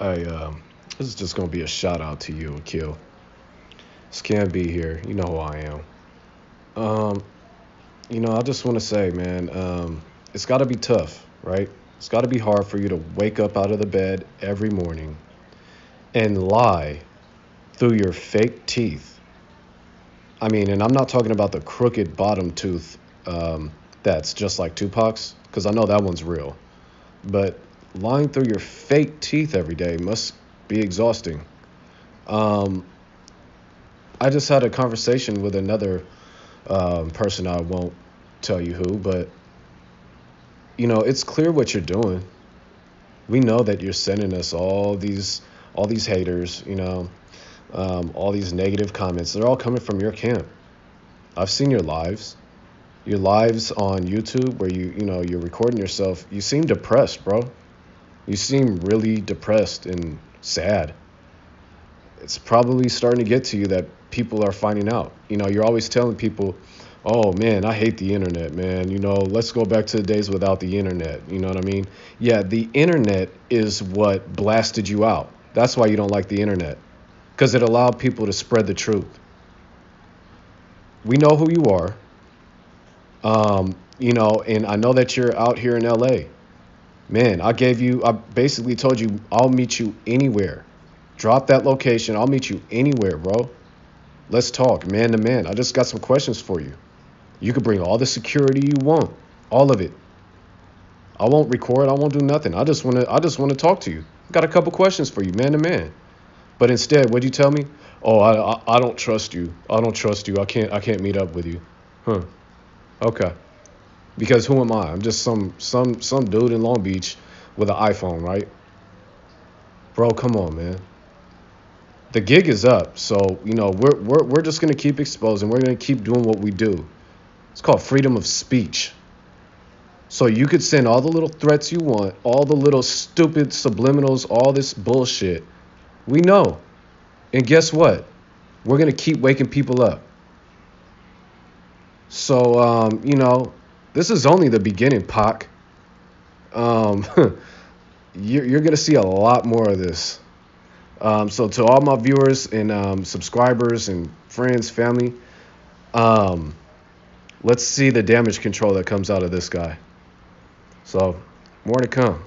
I um, this is just gonna be a shout out to you, Akil. This be here. You know who I am. Um, you know, I just want to say, man, um, it's got to be tough, right? It's got to be hard for you to wake up out of the bed every morning and lie through your fake teeth. I mean, and I'm not talking about the crooked bottom tooth um, that's just like Tupac's, because I know that one's real. But lying through your fake teeth every day must be exhausting. Um, I just had a conversation with another um, person. I won't tell you who, but you know, it's clear what you're doing. We know that you're sending us all these all these haters. You know, um, all these negative comments. They're all coming from your camp. I've seen your lives, your lives on YouTube where you you know you're recording yourself. You seem depressed, bro. You seem really depressed and sad. It's probably starting to get to you that people are finding out. You know, you're always telling people, "Oh man, I hate the internet, man. You know, let's go back to the days without the internet." You know what I mean? Yeah, the internet is what blasted you out. That's why you don't like the internet because it allowed people to spread the truth. We know who you are. Um, you know, and I know that you're out here in LA. Man, I gave you, I basically told you, I'll meet you anywhere. Drop that location. I'll meet you anywhere, bro. Let's talk man to man. I just got some questions for you. You could bring all the security you want, all of it. I won't record. I won't do nothing. I just want to. I just want to talk to you. Got a couple questions for you, man to man. But instead, what'd you tell me? Oh, I, I, I don't trust you. I don't trust you. I can't I can't meet up with you. Huh. Okay. Because who am I? I'm just some some some dude in Long Beach with an iPhone, right? Bro, come on, man. The gig is up, so you know we're we're we're just gonna keep exposing. We're gonna keep doing what we do. It's called freedom of speech. So you could send all the little threats you want, all the little stupid subliminals, all this bullshit. We know. And guess what? We're going to keep waking people up. So, um, you know, this is only the beginning, Pac. Um, you're you're going to see a lot more of this. Um, so, to all my viewers and um, subscribers and friends, family, um, let's see the damage control that comes out of this guy. So, more to come.